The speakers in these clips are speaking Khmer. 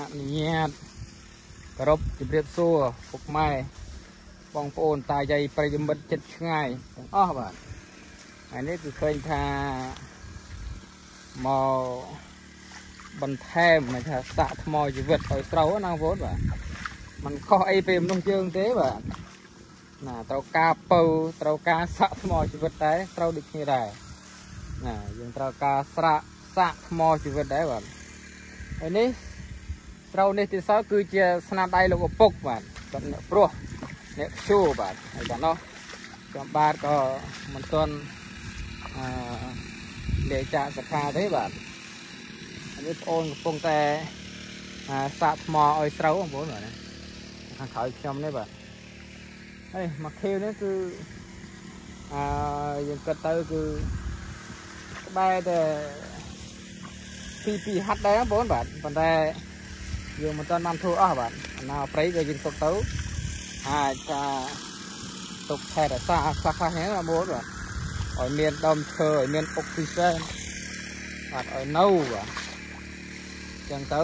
អនុញ្ញាតគោរពជម្រាបសួរពុកម៉ែបងប្អូនតាយាយប្រិយមិត្តចិត្តឆ្ងាយទាំងអស់បាទហើយនេះគឺឃើញថាមកបន្ថែមមិនថាសាក់ថ្មជីវិតឲ្យត្រូវណាបងប្អូនបាទมันខុសអីពីមនុស្សយើងទេបាទណាត្រូវការពៅត្រូវការសាក់ថ្មជីវិតដែរត្រូវដូចគ្នាដែរណាយើងត្រូវការស្រាក់សាក់ថ្មជីវិតដែរបាទហើយនេះ ត្រូវនេះទីសោគឺជា ស្នាដៃលោកឪពុកបាទគាត់អ្នកព្រោះអ្នកខ្ជួបាទហើយដល់នោះចំបាទក៏មិនទាន់អឺលេខចាក់សខាទេបាទនេះបងអូនកំពុងតែសាកថ្មឲ្យស្រូវបងប្អូនបាទខាងក្រោយខ្ញុំនេះបាទហើយមកខៀវនេះគឺអឺយើងគិតទៅគឺក្បែរតែពីពីហាត់ដែរបងប្អូនបាទប៉ុន្តែ យើងមិនទាន់បានធ្វើអស់បាទណាប្រៃក៏យើងទុកទៅអាចថាទុកថែរក្សាខ្លះខ្លះហ្នឹងបងប្អូនបាទឲ្យមានដើមឈើឲ្យមានអុកស៊ីសែនបាទឲ្យនៅបាទចឹងទៅ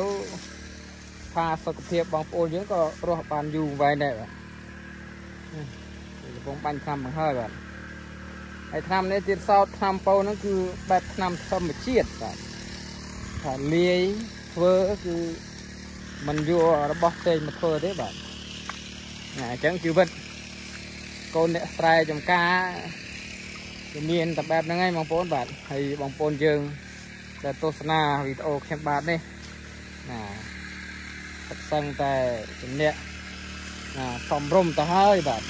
ថាសុខភាពបងប្អូនយើងក៏រស់បានយូរវែងដែរបាទកំពុងបាញ់ថ្នាំមកហើយបាទហើយថ្នាំនេះទៀតសោតថ្នាំពោហ្នឹងគឺបែបថ្នាំធម្មជាតិបាទថាលាយធ្វើគឺ มันយករបស់ផ្សេងមកធ្វើទេបាទណាអញ្ចឹងជីវិតកូនអ្នកស្រែចំការគឺមានតែបែបហ្នឹងឯងបងប្អូនបាទហើយបងប្អូនយើងដែលទស្សនាវីដេអូខ្ញុំបាទនេះណាទឹកសឹងតែជំនះណាសំរុំទៅហើយបាទ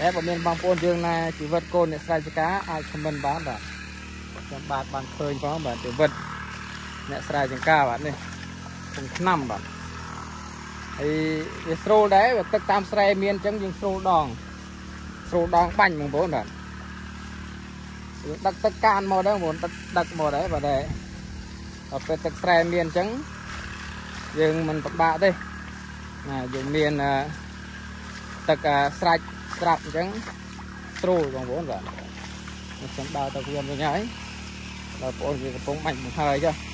តែបើមានបងប្អូនយើងណាជីវិតកូនអ្នកស្រែចម្ការអាចខមមិនបានបាទខ្ញុំបាទបានឃើញផងបាទជីវិតអ្នកស្រែចម្ការបាទនេះ ទាំងឆ្នាំបាទហើយវាស្រូលដែរទឹកតាមស្រែមានអញ្ចឹងយើងស្រូលដងស្រូលដងបាញ់បងប្អូនបាទយើងដឹកទឹកកានមកដែរបងប្អូនដឹកដឹកមកដែរបាទតែពេលទឹកស្រែមានអញ្ចឹងយើងមិនពិបាកទេណាយើងមានទឹកស្រាច់ស្រាប់អញ្ចឹងស្រួលបងប្អូនបាទខ្ញុំដើរទៅខ្ញុំវិញហើយបងប្អូនវាកំពុងបាញ់មកហើយចុះធុ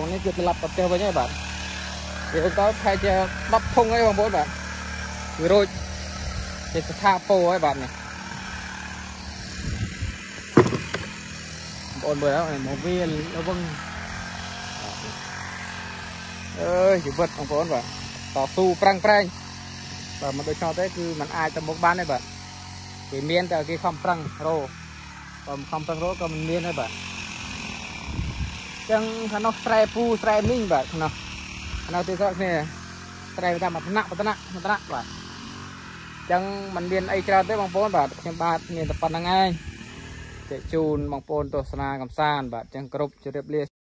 ងនេះគឺត្រឡប់ទៅផ្ទះវិញហើយបាទវាទៅខែជា10ធុងហើយបងប្អូនបាទវារួចជាស្ថាពោហើយបាទនេះបងប្អូនមើលហើយមកវាទៅវឹងអើយជីវិតបងប្អូនបាទតស៊ូប្រាំងប្រែងបាទមិនដូចនោះទេគឺมันអាចទៅមុខបានទេបាទគេមានតែគេខំប្រឹងរោបើមិនខំប្រឹងរោក៏មិនមានដែរបាទ ចឹងខាងនោះស្រែពូស្រែមីងបាទខាងនោះខាងនោះទីស្រុកគ្នាស្រែតាមបតនៈបតនៈបតនៈបាទចឹងมันមានអីច្រើនទេបងប្អូនបាទខ្ញុំបាទមានតែប៉ុណ្្នឹងឯងជជូនបងប្អូនទស្សនាកំសាន្តបាទចឹងគ្រប់ជម្រាបលា